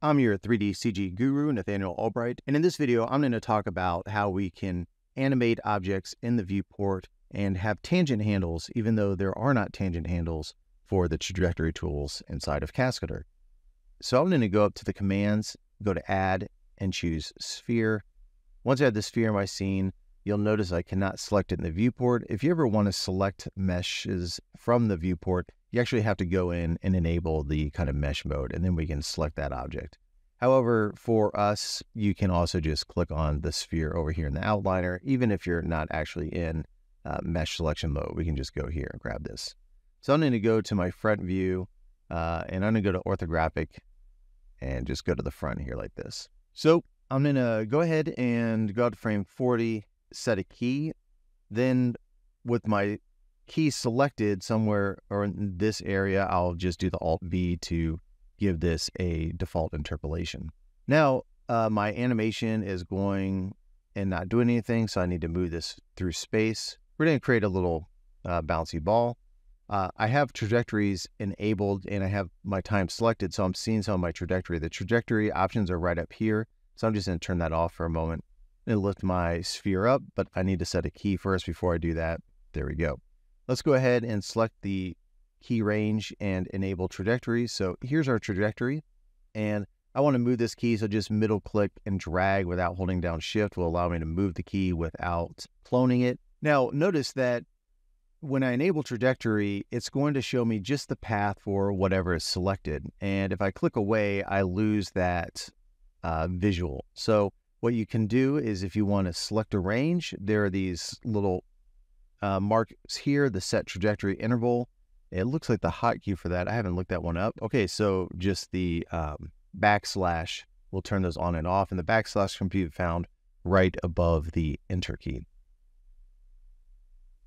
I'm your 3D CG guru, Nathaniel Albright, and in this video, I'm going to talk about how we can animate objects in the viewport and have tangent handles, even though there are not tangent handles for the trajectory tools inside of Cascadeur. So I'm going to go up to the commands, go to add, and choose sphere. Once I have the sphere in my scene, you'll notice I cannot select it in the viewport. If you ever want to select meshes from the viewport, you actually have to go in and enable the kind of mesh mode, and then we can select that object. However, for us, you can also just click on the sphere over here in the outliner, even if you're not actually in uh, mesh selection mode. We can just go here and grab this. So I'm going to go to my front view, uh, and I'm going to go to orthographic and just go to the front here like this. So I'm going to go ahead and go to frame 40, set a key. Then with my key selected somewhere or in this area, I'll just do the Alt V to give this a default interpolation. Now, uh, my animation is going and not doing anything, so I need to move this through space. We're going to create a little uh, bouncy ball. Uh, I have trajectories enabled and I have my time selected, so I'm seeing some of my trajectory. The trajectory options are right up here, so I'm just going to turn that off for a moment and lift my sphere up, but I need to set a key first before I do that. There we go. Let's go ahead and select the key range and enable trajectory. So here's our trajectory. And I want to move this key, so just middle click and drag without holding down shift will allow me to move the key without cloning it. Now notice that when I enable trajectory, it's going to show me just the path for whatever is selected. And if I click away, I lose that uh, visual. So what you can do is if you want to select a range, there are these little uh, marks here, the set trajectory interval. It looks like the hotkey for that. I haven't looked that one up. Okay, so just the um, backslash will turn those on and off, and the backslash can be found right above the enter key.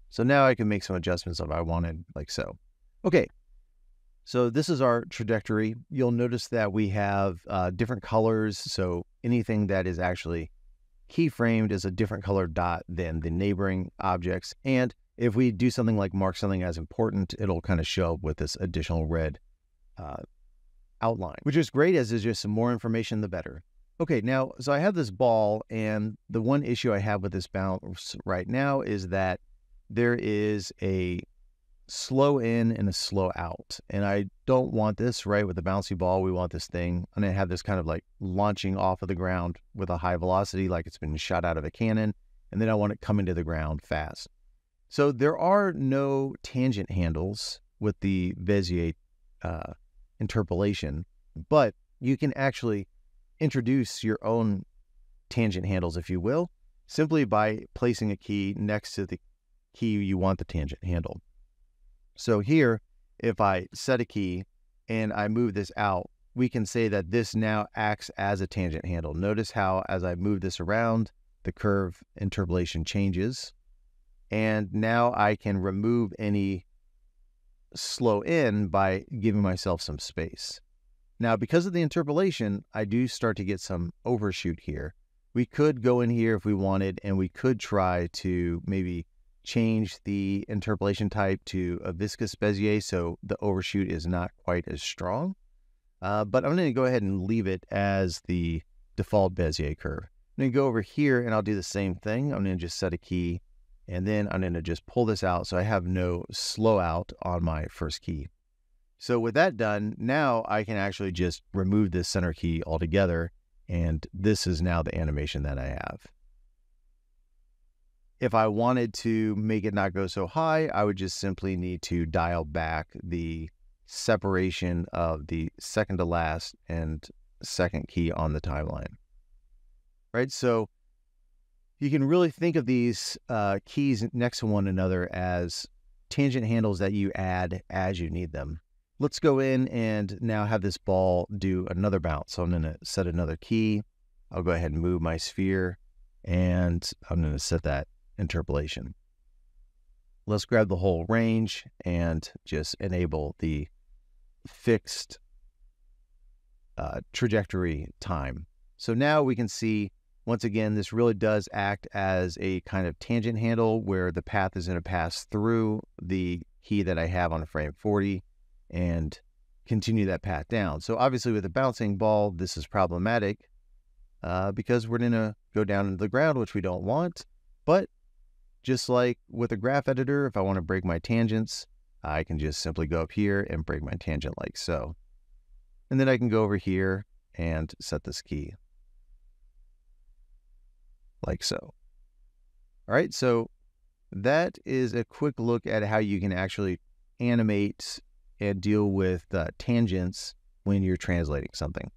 So now I can make some adjustments if I wanted, like so. Okay, so this is our trajectory. You'll notice that we have uh, different colors. So anything that is actually keyframed is a different color dot than the neighboring objects. And if we do something like mark something as important, it'll kind of show up with this additional red uh, outline, which is great as is just some more information, the better. Okay, now, so I have this ball, and the one issue I have with this bounce right now is that there is a slow in and a slow out. And I don't want this, right? With the bouncy ball, we want this thing. Going to have this kind of like launching off of the ground with a high velocity, like it's been shot out of a cannon. And then I want it coming to the ground fast. So there are no tangent handles with the Bezier uh, interpolation, but you can actually introduce your own tangent handles, if you will, simply by placing a key next to the key you want the tangent handle. So here, if I set a key and I move this out, we can say that this now acts as a tangent handle. Notice how as I move this around, the curve interpolation changes. And now I can remove any slow in by giving myself some space. Now, because of the interpolation, I do start to get some overshoot here. We could go in here if we wanted, and we could try to maybe change the interpolation type to a viscous Bezier so the overshoot is not quite as strong. Uh, but I'm going to go ahead and leave it as the default Bezier curve. I'm going to go over here and I'll do the same thing. I'm going to just set a key and then I'm going to just pull this out so I have no slow out on my first key. So with that done, now I can actually just remove this center key altogether and this is now the animation that I have. If I wanted to make it not go so high, I would just simply need to dial back the separation of the second to last and second key on the timeline. Right? So you can really think of these uh, keys next to one another as tangent handles that you add as you need them. Let's go in and now have this ball do another bounce. So I'm going to set another key. I'll go ahead and move my sphere and I'm going to set that interpolation. Let's grab the whole range and just enable the fixed uh, trajectory time. So now we can see, once again, this really does act as a kind of tangent handle where the path is going to pass through the key that I have on frame 40 and continue that path down. So obviously with a bouncing ball, this is problematic uh, because we're going to go down into the ground, which we don't want. But just like with a graph editor, if I want to break my tangents, I can just simply go up here and break my tangent like so. And then I can go over here and set this key like so. All right, so that is a quick look at how you can actually animate and deal with uh, tangents when you're translating something.